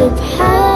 Subhan